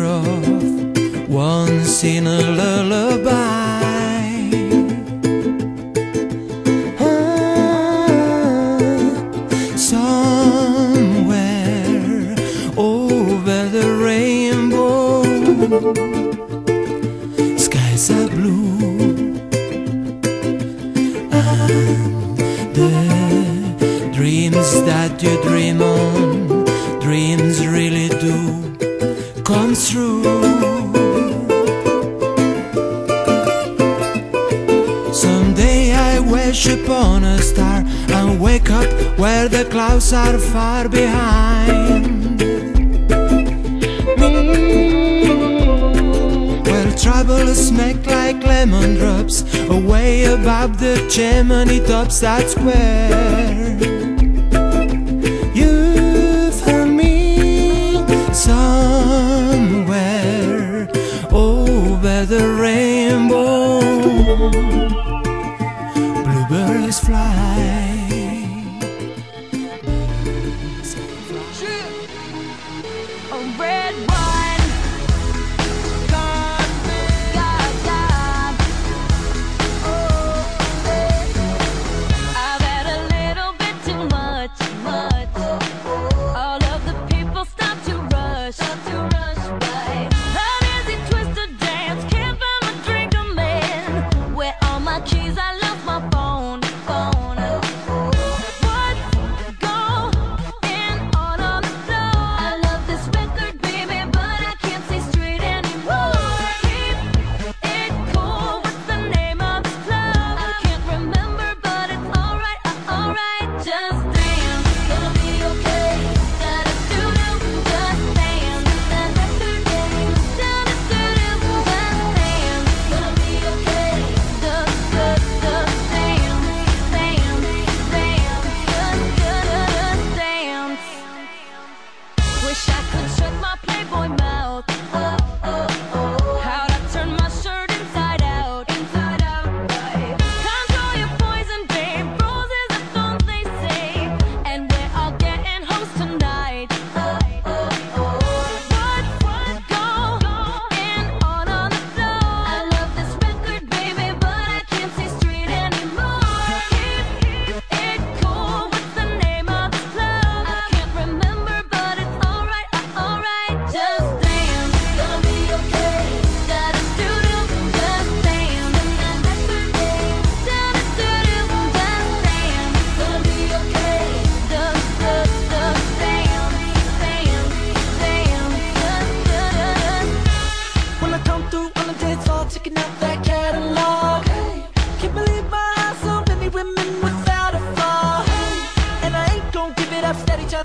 hear of once in a lullaby. Ah, somewhere over the rainbow, skies are blue, and the dreams that you dream on dreams really do through. Someday I wish upon a star And wake up where the clouds are far behind. Where troubles make like lemon drops Away above the chimney tops that square. Some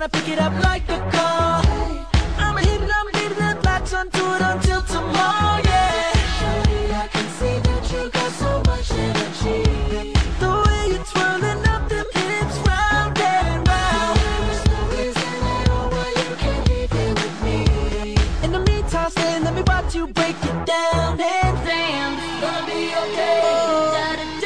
I pick it up like a call I'ma hit it, I'ma leave it, let latch it until tomorrow, yeah. Shorty, I can see that you got so much energy. The way you're twirling up them hips round and round. There's no reason at all why you can't be here with me. In the meantime, stand, let me watch you break it down Hands down, gonna be okay, Oh.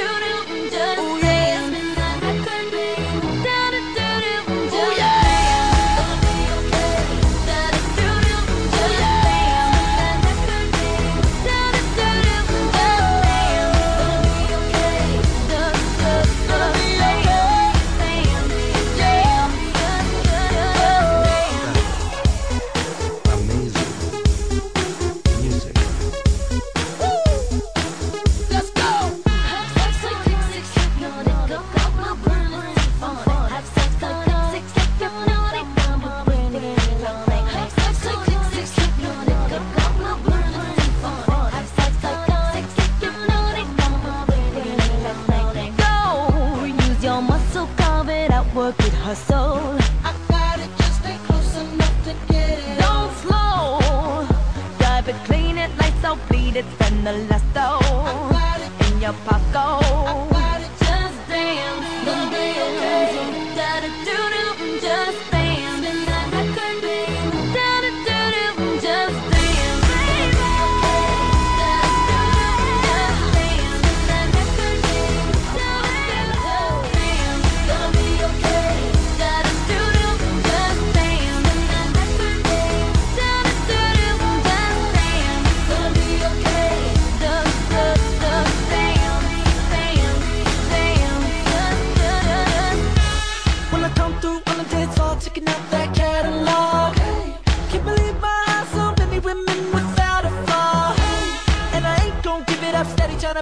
her soul. I got it, just ain't close enough to get it. Don't slow, dive it, clean it, lights out, bleed it, spend the last.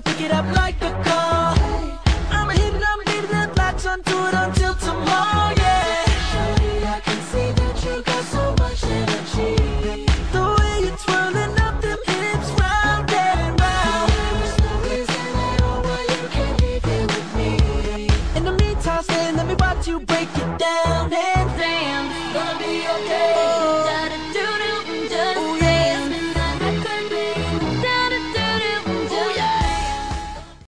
To pick it up like a call. I'ma hit it, I'm leaving it, latch onto it until tomorrow, yeah. Shorty, I can see that you got so much energy. The way you're twirling up them hips round and round. There's no reason at all why you can't leave here with me. In the meantime, stay, let me watch you break it down and Damn, gonna be okay.